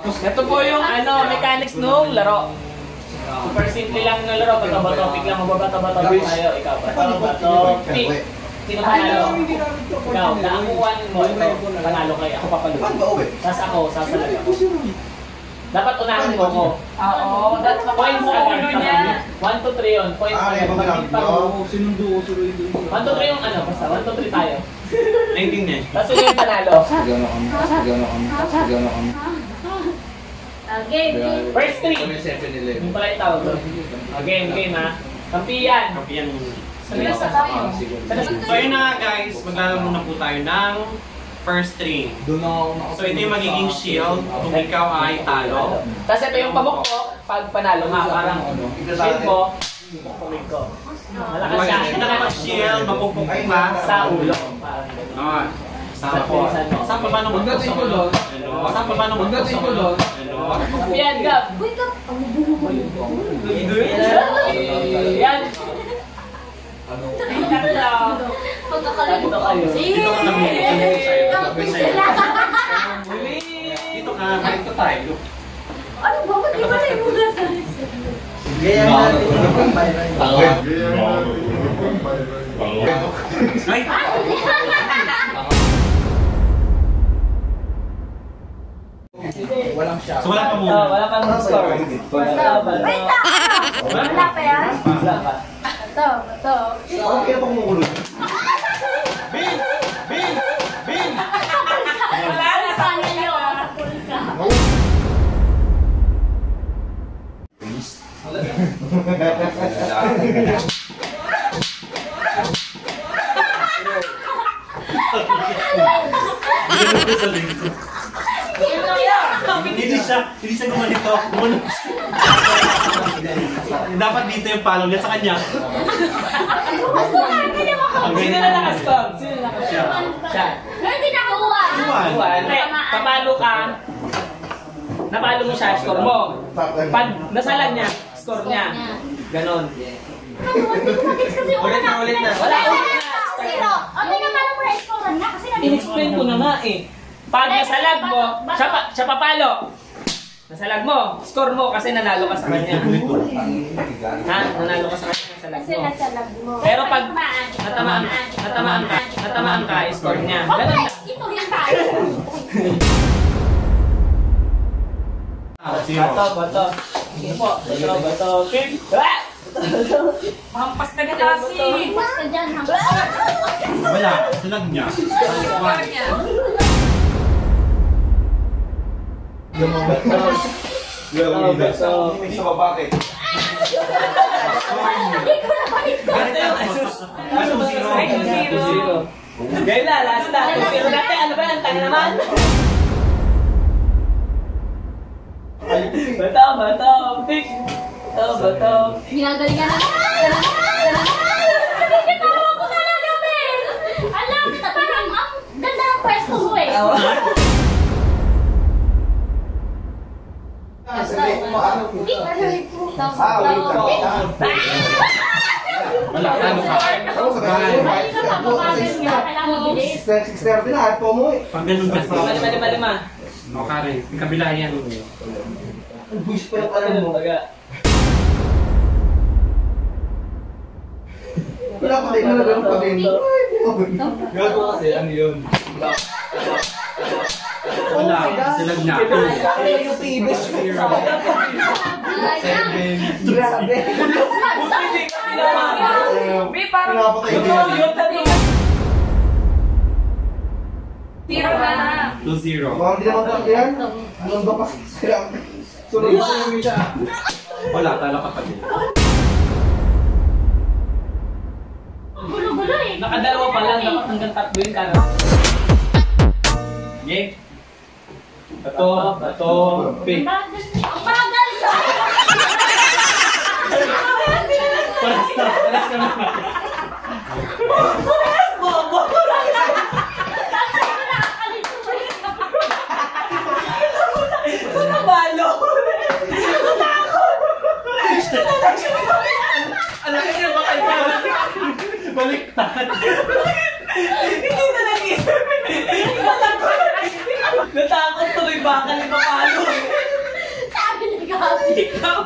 Ito po yung ano, mechanics nung laro. Super simple lang ng laro. Bato bato, pick lang mababato-bato tayo. Ikaw, bato bato, pick. Sino panalo? Ikaw, naakuhan mo. Ikaw, panalo kayo. Ako papalo. Tapos ako, sasalag ako. Dapat unahin mo ako. Oo, that's the Points agad. 1 to 3 yun. Points Ah, agad. iba ka lang. Pag pa Oo. Sinundo ko suruin doon. 1 to 3 yung ano, basta 1 to 3 tayo. Naiintindihan. Tapos yun yung panalo. Gano'n kami. Gano'n kami. Gano'n kami. Okay, First 3. Kami 7-Eleven. Yung pala yung tawag doon. Oh, game, game ha. Kampiyan. Sa tayo. So yun na nga guys, maglalaro muna po tayo ng first nakapag- So ito yung magiging shield kung ikaw ay talo. Tapos ito yung pabukbok. Pag panalo nga, parang shield mo. Pumig ko. Malakas Pag siya. hindi ka nakapag-shield, mapupok ka Sa ulo. Parang ganun. Ah, Sama Sa po. Saan pa ba nung doon, Saan pa ba nung Pagdating ko doon, Kampiyan, Gab. wait up. Ang buho ko yun. Yan. ano, Pagkakalit Dito kayo. Dito ka lang dito sa'yo. Sabi sa'yo. Dito ka, dito tayo. Ano ba? Ba't di ba tayo muna sa Gaya natin yung Ay! Walang siya. So wala pa Oh, muna. wala pang score. Wala pa. Wait! Wala pa yan? Wala pa. Ito, ito. Okay pa kumukulong. Bin! Bin! Bin! Wala na sana yun. Ito yun. Hindi siya, hindi siya gumanito. Gumanito. Dapat dito yung palo niya sa kanya. Ako. Sino na nakascore? Sino na nakascore? Siya. Hindi nakuha. Iwan. Iwan. Hindi, papalo ka. Napalo mo siya, score mo. Pag nasalan niya, score niya. Ganon. Una na. ulit na. Wala, ulit na. Zero. Ano naman ang price ko na? Kasi In-explain ko na nga eh. Pag nasalag mo, siya, pa, siya papalo. Nasalag mo, score mo kasi nanalo ka sa kanya. Ha? Nanalo ka sa kanya, nasalag Kasi mo. nasalag mo. Pero pag natamaan, natamaan ka, natamaan ka, score niya. Okay, lang. ito rin tayo. Ah, Bato, bato. Sige po, bato, bato. Ah! Hampas ka na kasi. Basta dyan. ha? Wala, sulag niya. Sugar niya. Hindi sa babakit. Hindi balik ko. Ano yung asus? Ano ba zero? Zero. Zero. Game na, last na. Kung zero natin, ano ba yan? Tanga naman. Bato, bato. Pick. Bato, bato. Ginagalingan na. Binitawan ko talaga, Ben. Alam, parang ang ganda ng pwesto mo eh. Ah, wait lang. Wala, ano ka? Ganun. 630 na, at po mo eh. Pag ganun ka Lima, lima, lima, lima. No, Karen, yung kabila yan. Ang buwis pa yung alam mo. Wala pa tayo na ganun pa din. Gago kasi, ano yun? Wala, sulag niya. Ano yung previous Grabe. Hindi ka ginawa. May parang din. Yun, tatlo. zero na. 2-0. Mga hindi naman talaga yan. Anong ba pa sila? Sunod sa yung isa. Wala, talo ka pa din. Gulo-gulo eh. Nakadalawa pa lang, dapat hanggang tatlo yung karo. Game. Bato, bato, pick. Ang bagal ka. Paras na, paras na. Nabalo. Alam ka niya ba kayo? Baliktad. Hindi na nag-isip. Natakot tuloy baka ni papalo. Sabi ni Gabi. Ikaw.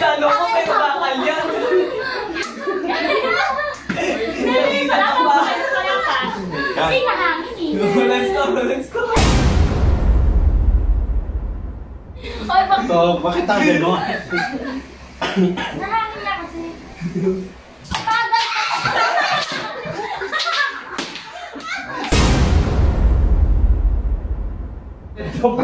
Kalo ko may bakal yan. Kasi nahangin eh. Let's go, let's go. Oy, bakit? So, bakit ang gano'n? Nahangin na kasi. Hirap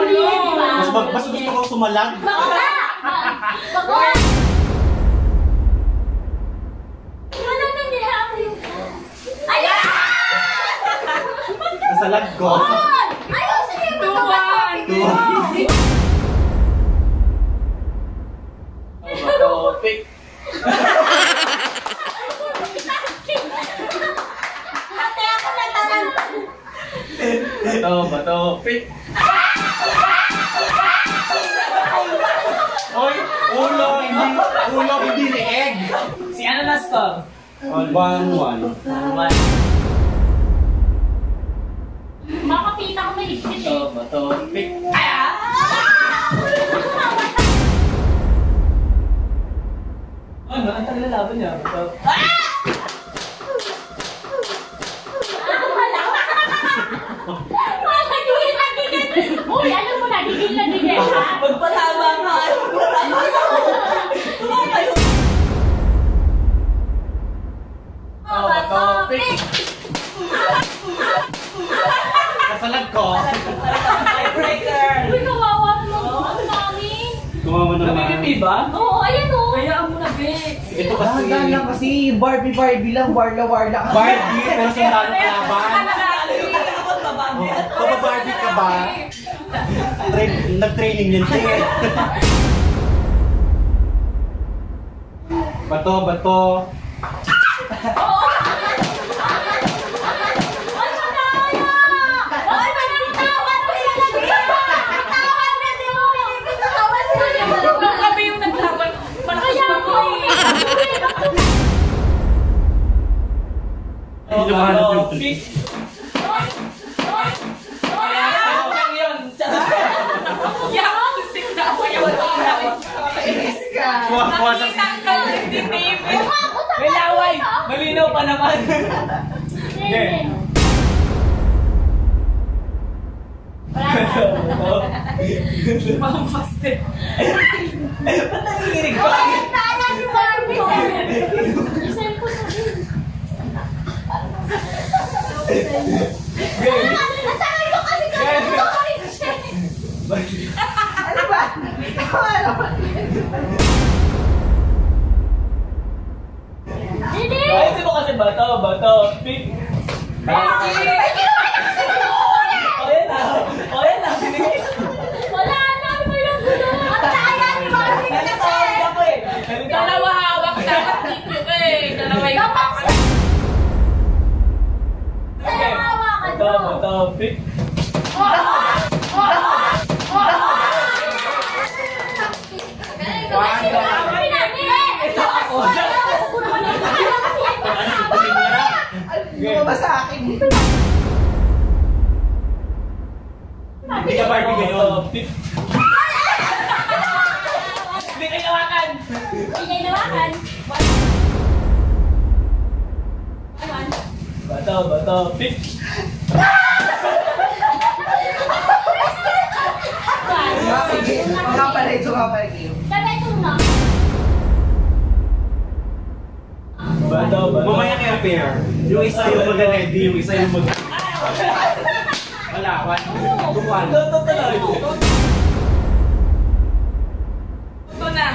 ko yun, di ba? Mas, mas gusto ko sumalag. Bakla! Bakla! Wala yung... Ayan! Nasalag ko. Ulo, hindi, ulo, hindi leeg. Si ano na score? One, one. One. Makapita ko may ligpit eh. Bato, bato, pick. Ano? Ang tagal na laban niya. Bato. Nagigil na gigil. Uy, alam mo na, gigil na gigil ha? Magpatama ka! Bato, bato, pick. Nasalag ko. Tiebreaker! Uy, kawawa mo. Ang dami. Gumawa naman. Napipipi ba? Oo, ayan o. Kayaan mo na, Bex. Ito kasi, Dahan lang kasi, Barbie Barbie lang, warla warla. Barbie, pero sa lalo kalaban. Kung Barbie ka ba? Train, nag-training yun siya. Bato, bato. Ako yung Kuha, kuha sa Nakita ka lang si Baby. May laway! Malinaw pa naman. Hindi. Wala na. Mampaste. Nanginginig pa. Ay, tala si Barbie! Isang ko sa Ang tagal ko kasi kami Ano ba? Ano ba? Hindi! Ayusin mo kasi bato, bato, pick. Ayan na. Ayan na. Binigay. Wala na! Ano ba yung gulo? Ang taya ni Barbie kasi! Nalitawag ako eh. Nalitawag. Dalawa hawak dapat dito ka eh. Dalawa yung hawak. Sa'yo hawakan Bato, mo! bato, pick. Sabi namin! Ito ako. Ako naman yung Lumabas sa akin. Hindi ka Barbie pick. Hindi kayo hawakan. Hindi nawakan. Bato, bato, pick. Mga pala ito, mga pala game. Sabi ito na. Bato, bato. Mamaya pair. Yung isa yung mag-ready, yung isa yung mag... Wala, one. Two, one. Ito, ito, ito. Na.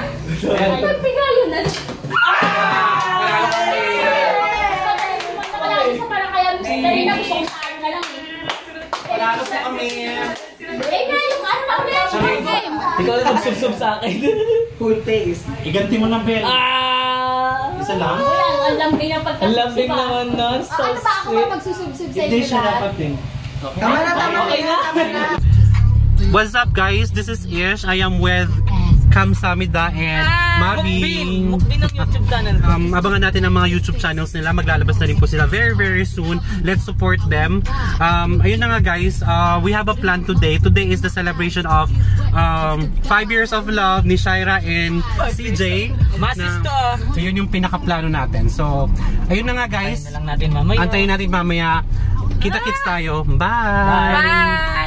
Dali na lang eh. Po kami. Eh ano na ulit. Ikaw na nagsubsub sa akin. Full taste. Iganti mo ng bell. Ah! Isa lang? Wala, ang lambing ng pagkakasip. Ang lambing naman nun. So ano ba ako ba magsusubsub sa Hindi inyo siya lahat? dapat eh. Tama na, tama na. Okay na. Tama na. What's up guys? This is Ish. I am with Kamsamida and Maving. Mukbin ng YouTube channel. Um, abangan natin ang mga YouTube channels nila. Maglalabas na rin po sila very, very soon. Let's support them. Um, ayun na nga guys, uh, we have a plan today. Today is the celebration of um, five years of love ni Shaira and CJ. Masis to. So yun yung pinakaplano natin. So, ayun na nga guys. na lang natin mamaya. Antayin natin mamaya. Kita-kits tayo. Bye! Bye!